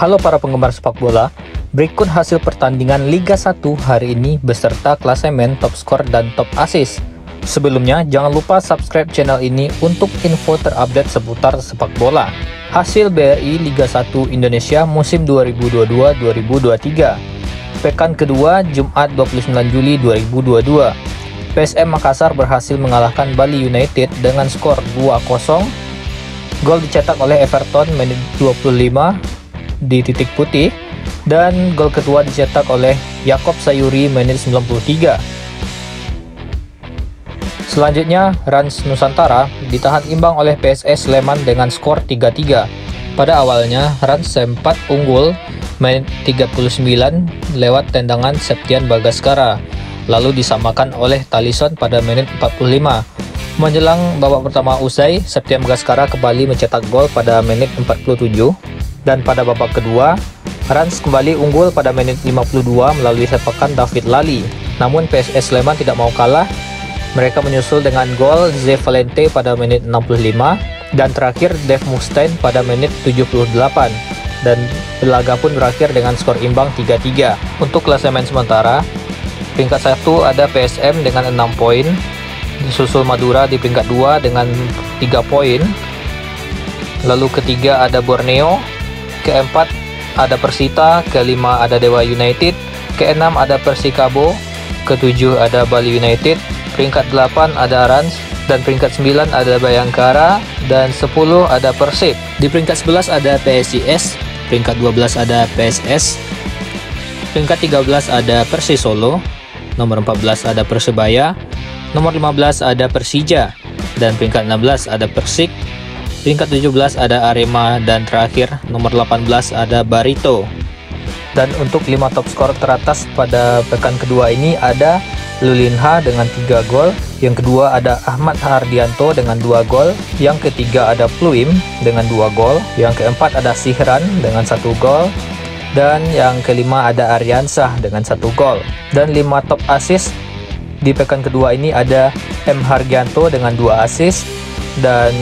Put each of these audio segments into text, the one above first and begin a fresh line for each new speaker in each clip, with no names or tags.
Halo para penggemar sepak bola, berikut hasil pertandingan Liga 1 hari ini beserta klasemen top skor dan top assist. Sebelumnya, jangan lupa subscribe channel ini untuk info terupdate seputar sepak bola. Hasil BRI Liga 1 Indonesia musim 2022-2023 Pekan kedua, Jumat 29 Juli 2022 PSM Makassar berhasil mengalahkan Bali United dengan skor 2-0 Gol dicetak oleh Everton menit 25 di titik putih dan gol kedua dicetak oleh Yakob Sayuri menit 93. Selanjutnya, Rans Nusantara ditahan imbang oleh PSS Sleman dengan skor 3-3. Pada awalnya, Rans sempat unggul menit 39 lewat tendangan Septian Bagaskara, lalu disamakan oleh Talison pada menit 45. Menjelang babak pertama usai, Septian Bagaskara kembali mencetak gol pada menit 47 dan pada babak kedua, Rans kembali unggul pada menit 52 melalui sepakan David Lali. Namun PSS Sleman tidak mau kalah. Mereka menyusul dengan gol Z Valente pada menit 65 dan terakhir Dev Mustaine pada menit 78 dan laga pun berakhir dengan skor imbang 3-3. Untuk klasemen sementara, peringkat satu ada PSM dengan 6 poin, disusul Madura di peringkat 2 dengan 3 poin, lalu ketiga ada Borneo keempat ada Persita, kelima ada Dewa United, keenam ada Persikabo, ketujuh ada Bali United, peringkat 8 ada Rans, dan peringkat 9 ada Bayangkara, dan 10 ada Persib. Di peringkat 11 ada PSIS, peringkat 12 ada PSS, peringkat 13 ada Persis Solo, nomor 14 ada Persebaya, nomor 15 ada Persija, dan peringkat 16 ada Persik, Peringkat 17 ada Arema dan terakhir nomor 18 ada Barito. Dan untuk 5 top skor teratas pada pekan kedua ini ada Lulinha dengan 3 gol, yang kedua ada Ahmad Hardianto dengan 2 gol, yang ketiga ada Pluim dengan 2 gol, yang keempat ada Sihran dengan 1 gol, dan yang kelima ada Aryansah dengan 1 gol. Dan 5 top assist di pekan kedua ini ada M Hargianto dengan 2 assist dan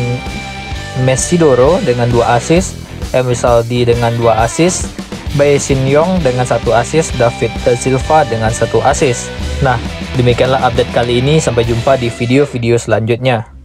Messi Doro dengan dua assist, Emil Saldi dengan dua assist, Bae Shin Yong dengan satu assist, David Da Silva dengan satu assist. Nah, demikianlah update kali ini. Sampai jumpa di video-video selanjutnya.